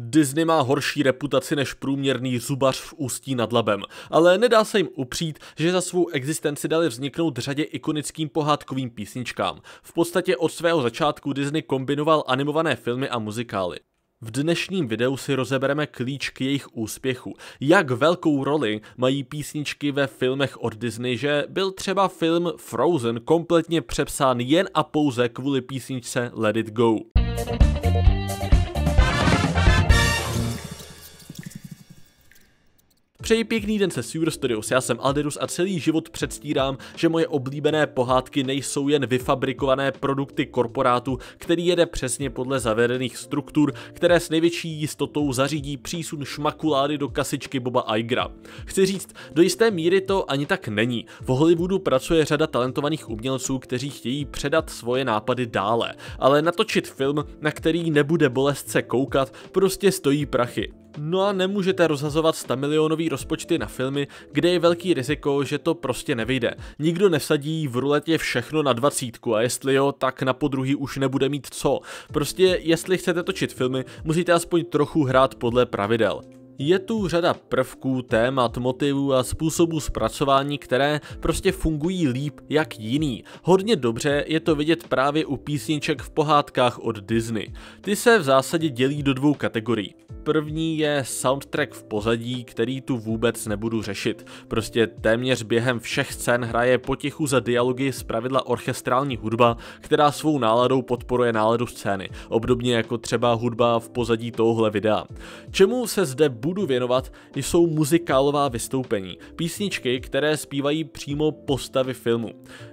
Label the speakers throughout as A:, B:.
A: Disney má horší reputaci než průměrný zubař v Ústí nad Labem, ale nedá se jim upřít, že za svou existenci dali vzniknout řadě ikonickým pohádkovým písničkám. V podstatě od svého začátku Disney kombinoval animované filmy a muzikály. V dnešním videu si rozebereme klíč k jejich úspěchu. Jak velkou roli mají písničky ve filmech od Disney, že byl třeba film Frozen kompletně přepsán jen a pouze kvůli písničce Let It Go. Přeji pěkný den se Sewer Studios, já jsem Alderus a celý život předstírám, že moje oblíbené pohádky nejsou jen vyfabrikované produkty korporátu, který jede přesně podle zavedených struktur, které s největší jistotou zařídí přísun šmakulády do kasičky Boba Igra. Chci říct, do jisté míry to ani tak není. V Hollywoodu pracuje řada talentovaných umělců, kteří chtějí předat svoje nápady dále, ale natočit film, na který nebude bolest se koukat, prostě stojí prachy. No a nemůžete rozhazovat 100 milionový rozpočty na filmy, kde je velký riziko, že to prostě nevyjde. Nikdo nesadí v ruletě všechno na dvacítku a jestli jo, tak na podruhý už nebude mít co. Prostě jestli chcete točit filmy, musíte aspoň trochu hrát podle pravidel. Je tu řada prvků, témat, motivů a způsobů zpracování, které prostě fungují líp jak jiný. Hodně dobře je to vidět právě u písniček v pohádkách od Disney. Ty se v zásadě dělí do dvou kategorií. První je soundtrack v pozadí, který tu vůbec nebudu řešit. Prostě téměř během všech scén hraje potichu za dialogy z pravidla orchestrální hudba, která svou náladou podporuje náladu scény, obdobně jako třeba hudba v pozadí tohohle videa. Čemu se zde budu věnovat, jsou muzikálová vystoupení, písničky, které zpívají přímo postavy filmu.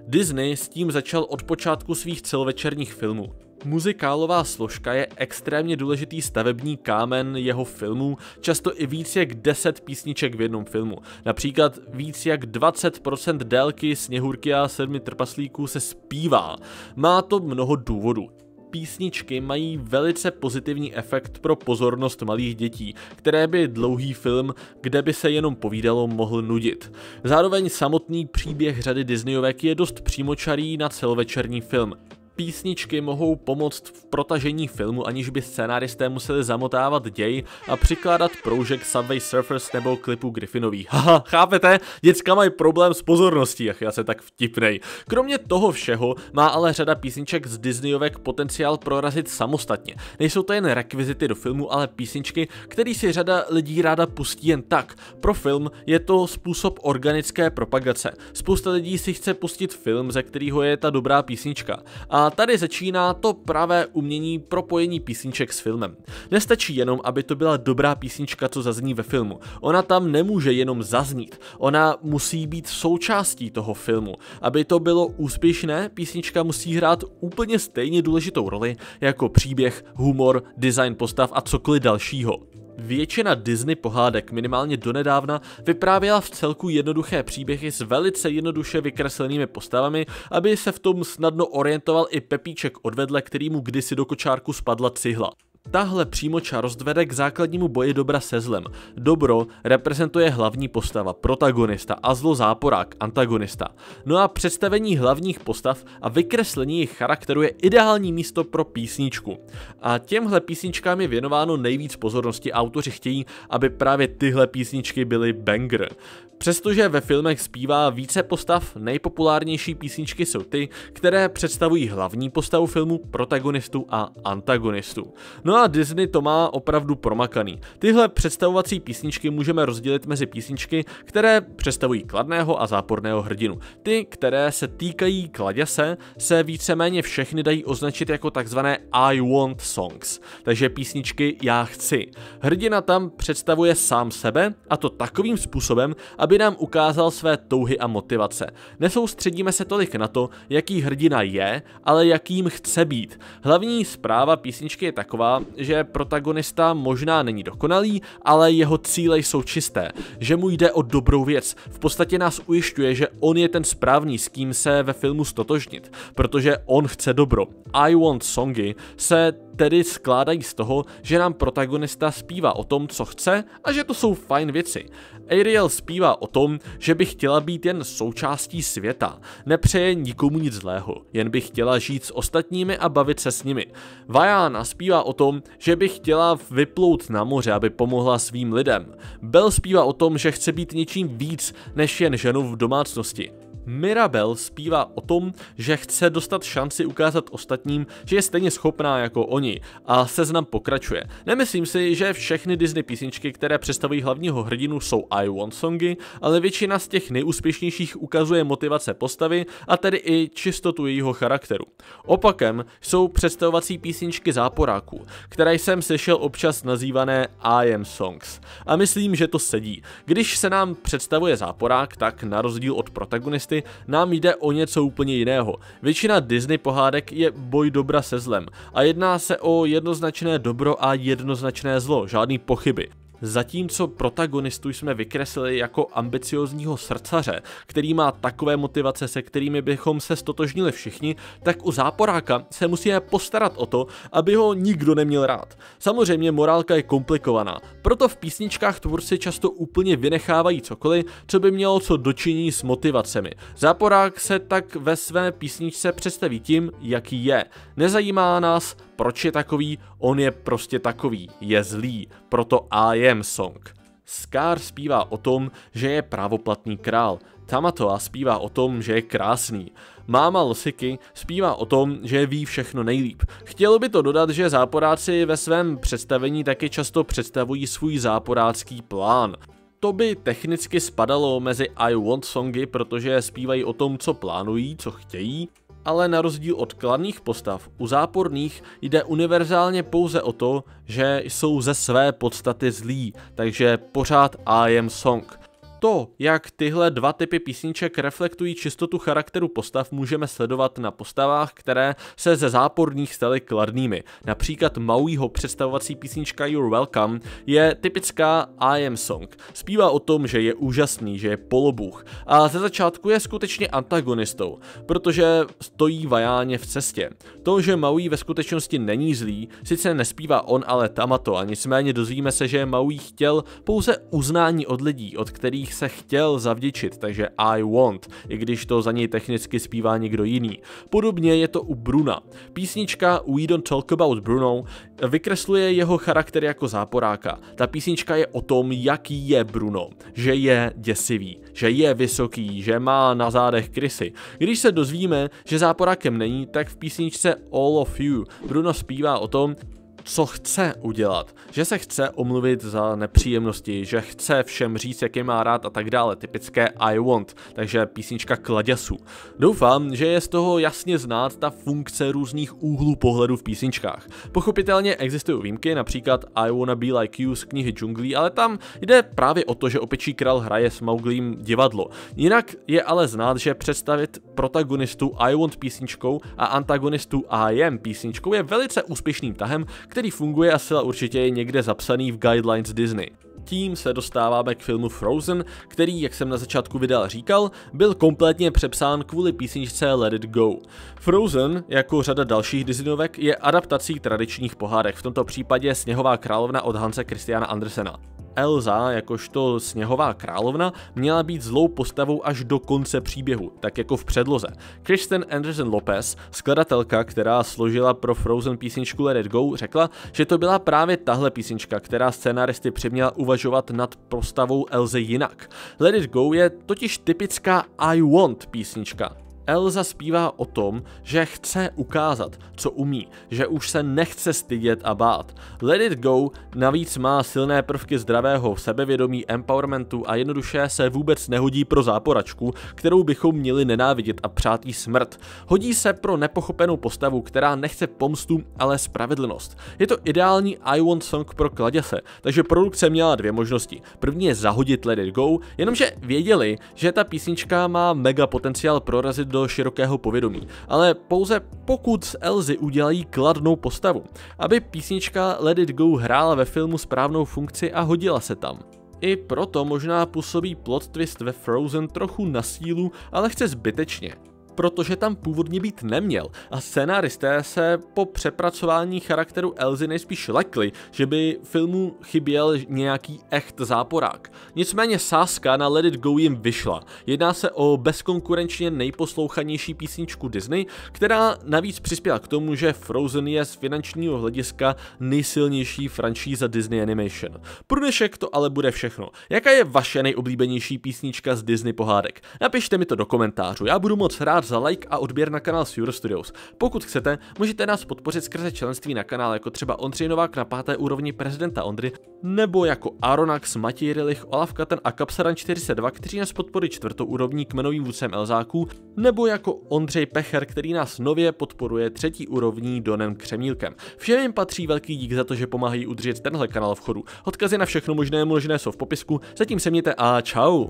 A: Disney s tím začal od počátku svých celovečerních filmů. Muzikálová složka je extrémně důležitý stavební kámen jeho filmů, často i víc jak 10 písniček v jednom filmu. Například víc jak 20% délky Sněhurky a sedmi trpaslíků se zpívá. Má to mnoho důvodů písničky mají velice pozitivní efekt pro pozornost malých dětí, které by dlouhý film, kde by se jenom povídalo, mohl nudit. Zároveň samotný příběh řady Disneyovek je dost přímočarý na celovečerní film. Písničky mohou pomoct v protažení filmu, aniž by scénáristé museli zamotávat děj a přikládat proužek Subway Surfers nebo klipu Griffinový. Haha, chápete? Děcka mají problém s pozorností, ach já se tak vtipnej. Kromě toho všeho má ale řada písniček z Disneyovek potenciál prorazit samostatně. Nejsou to jen rekvizity do filmu, ale písničky, který si řada lidí ráda pustí jen tak. Pro film je to způsob organické propagace. Spousta lidí si chce pustit film, ze kterého je ta dobrá písnička. A a tady začíná to pravé umění propojení písniček s filmem. Nestačí jenom, aby to byla dobrá písnička, co zazní ve filmu. Ona tam nemůže jenom zaznít. Ona musí být součástí toho filmu. Aby to bylo úspěšné, písnička musí hrát úplně stejně důležitou roli jako příběh, humor, design postav a cokoliv dalšího. Většina Disney pohádek minimálně donedávna vyprávěla v celku jednoduché příběhy s velice jednoduše vykreslenými postavami, aby se v tom snadno orientoval i Pepíček odvedle, kterýmu kdysi do kočárku spadla cihla. Tahle přímočarost vede k základnímu boji dobra se zlem. Dobro reprezentuje hlavní postava, protagonista a zlo záporák, antagonista. No a představení hlavních postav a vykreslení jejich charakteru je ideální místo pro písničku. A těmhle písničkám je věnováno nejvíc pozornosti autoři chtějí, aby právě tyhle písničky byly banger. Přestože ve filmech zpívá více postav, nejpopulárnější písničky jsou ty, které představují hlavní postavu filmu, protagonistu a antagonistu. No a Disney to má opravdu promakaný. Tyhle představovací písničky můžeme rozdělit mezi písničky, které představují kladného a záporného hrdinu. Ty, které se týkají kladěse, se víceméně všechny dají označit jako takzvané I want songs, takže písničky já chci. Hrdina tam představuje sám sebe a to takovým způsobem, aby nám ukázal své touhy a motivace. Nesoustředíme se tolik na to, jaký hrdina je, ale jakým chce být. Hlavní zpráva písničky je taková, že protagonista možná není dokonalý, ale jeho cíle jsou čisté, že mu jde o dobrou věc. V podstatě nás ujišťuje, že on je ten správný, s kým se ve filmu stotožnit, protože on chce dobro. I Want Songy se tedy skládají z toho, že nám protagonista zpívá o tom, co chce a že to jsou fajn věci. Ariel zpívá o tom, že by chtěla být jen součástí světa, nepřeje nikomu nic zlého, jen by chtěla žít s ostatními a bavit se s nimi. Vajana zpívá o tom, že by chtěla vyplout na moře, aby pomohla svým lidem. Bell zpívá o tom, že chce být něčím víc než jen ženou v domácnosti. Mirabel zpívá o tom, že chce dostat šanci ukázat ostatním, že je stejně schopná jako oni a seznam pokračuje. Nemyslím si, že všechny Disney písničky, které představují hlavního hrdinu, jsou I Want songy, ale většina z těch nejúspěšnějších ukazuje motivace postavy a tedy i čistotu jejího charakteru. Opakem jsou představovací písničky záporáků, které jsem slyšel občas nazývané I Am Songs. A myslím, že to sedí. Když se nám představuje záporák, tak na rozdíl od protagonisty podcasty, nám jde o něco úplně jiného. Většina Disney pohádek je boj dobra se zlem a jedná se o jednoznačné dobro a jednoznačné zlo, žádný pochyby. Zatímco protagonistu jsme vykreslili jako ambiciozního srdcaře, který má takové motivace, se kterými bychom se stotožnili všichni, tak u záporáka se musíme postarat o to, aby ho nikdo neměl rád. Samozřejmě morálka je komplikovaná, proto v písničkách tvůrci často úplně vynechávají cokoliv, co by mělo co dočiní s motivacemi. Záporák se tak ve své písničce představí tím, jaký je. Nezajímá nás, proč je takový, on je prostě takový, je zlý, proto I am song. Scar zpívá o tom, že je právoplatný král, Tamatoa zpívá o tom, že je krásný. Máma Losiky zpívá o tom, že ví všechno nejlíp. Chtělo by to dodat, že záporáci ve svém představení taky často představují svůj záporácký plán. To by technicky spadalo mezi I Want songy, protože zpívají o tom, co plánují, co chtějí, ale na rozdíl od kladných postav, u záporných jde univerzálně pouze o to, že jsou ze své podstaty zlí, takže pořád I am song. To, jak tyhle dva typy písniček reflektují čistotu charakteru postav, můžeme sledovat na postavách, které se ze záporných staly kladnými. Například Mauiho představovací písnička You're Welcome je typická I am song. Zpívá o tom, že je úžasný, že je polobůh a ze začátku je skutečně antagonistou, protože stojí Vajáně v cestě. To, že Maui ve skutečnosti není zlý, sice nespívá on, ale Tamato a nicméně dozvíme se, že Maui chtěl pouze uznání od lidí, od kterých se chtěl zavděčit, takže I want, i když to za něj technicky zpívá někdo jiný. Podobně je to u Bruna. Písnička We Don't Talk About Bruno vykresluje jeho charakter jako záporáka. Ta písnička je o tom, jaký je Bruno, že je děsivý, že je vysoký, že má na zádech krysy. Když se dozvíme, že záporákem není, tak v písničce All of You Bruno zpívá o tom, co chce udělat, že se chce omluvit za nepříjemnosti, že chce všem říct, jak je má rád a tak dále, typické I want, takže písnička kladěsů. Doufám, že je z toho jasně znát ta funkce různých úhlů pohledu v písničkách. Pochopitelně existují výjimky, například I Wanna Be Like You z knihy džunglí, ale tam jde právě o to, že opečí král hraje s Mauglím divadlo. Jinak je ale znát, že představit protagonistu I Want písničkou a antagonistu I Am písničkou je velice úspěšným tahem, který funguje a zcela určitě je někde zapsaný v guidelines Disney. Tím se dostáváme k filmu Frozen, který, jak jsem na začátku videa říkal, byl kompletně přepsán kvůli písničce Let It Go. Frozen, jako řada dalších Disneyovek, je adaptací tradičních pohádek, v tomto případě Sněhová královna od Hanse Christiana Andersena. Elza, jakožto sněhová královna, měla být zlou postavou až do konce příběhu, tak jako v předloze. Kristen Anderson Lopez, skladatelka, která složila pro Frozen písničku Let It Go, řekla, že to byla právě tahle písnička, která scénaristy přiměla uvažovat nad postavou Elzy jinak. Let It Go je totiž typická I Want písnička. Elza zpívá o tom, že chce ukázat, co umí, že už se nechce stydět a bát. Let It Go navíc má silné prvky zdravého sebevědomí, empowermentu a jednoduše se vůbec nehodí pro záporačku, kterou bychom měli nenávidět a přát jí smrt. Hodí se pro nepochopenou postavu, která nechce pomstu, ale spravedlnost. Je to ideální I Want song pro kladěse, takže produkce měla dvě možnosti. První je zahodit Let It Go, jenomže věděli, že ta písnička má mega potenciál prorazit do širokého povědomí, ale pouze pokud z Elzy udělají kladnou postavu, aby písnička Let It Go hrála ve filmu správnou funkci a hodila se tam. I proto možná působí plot twist ve Frozen trochu na sílu, ale chce zbytečně. Protože tam původně být neměl a scénaristé se po přepracování charakteru Elzy nejspíš lekli, že by filmu chyběl nějaký echt záporák. Nicméně sázka na Let It Go jim vyšla. Jedná se o bezkonkurenčně nejposlouchanější písničku Disney, která navíc přispěla k tomu, že Frozen je z finančního hlediska nejsilnější franšíza Disney Animation. Pro dnešek to ale bude všechno. Jaká je vaše nejoblíbenější písnička z Disney pohádek? Napište mi to do komentářů, já budu moc rád za like a odběr na kanál Euro Studios. Pokud chcete, můžete nás podpořit skrze členství na kanál jako třeba Ondřej Novák na páté úrovni prezidenta Ondry, nebo jako Aronax, Matěj Rilich, Olaf Katen a Kapsaran 42, kteří nás podporí čtvrtou úrovní kmenovým vůdcem Elzáků, nebo jako Ondřej Pecher, který nás nově podporuje třetí úrovní Donem Křemílkem. Všem jim patří velký dík za to, že pomáhají udržet tenhle kanál v chodu. Odkazy na všechno možné možné jsou v popisku, zatím se mějte a čau!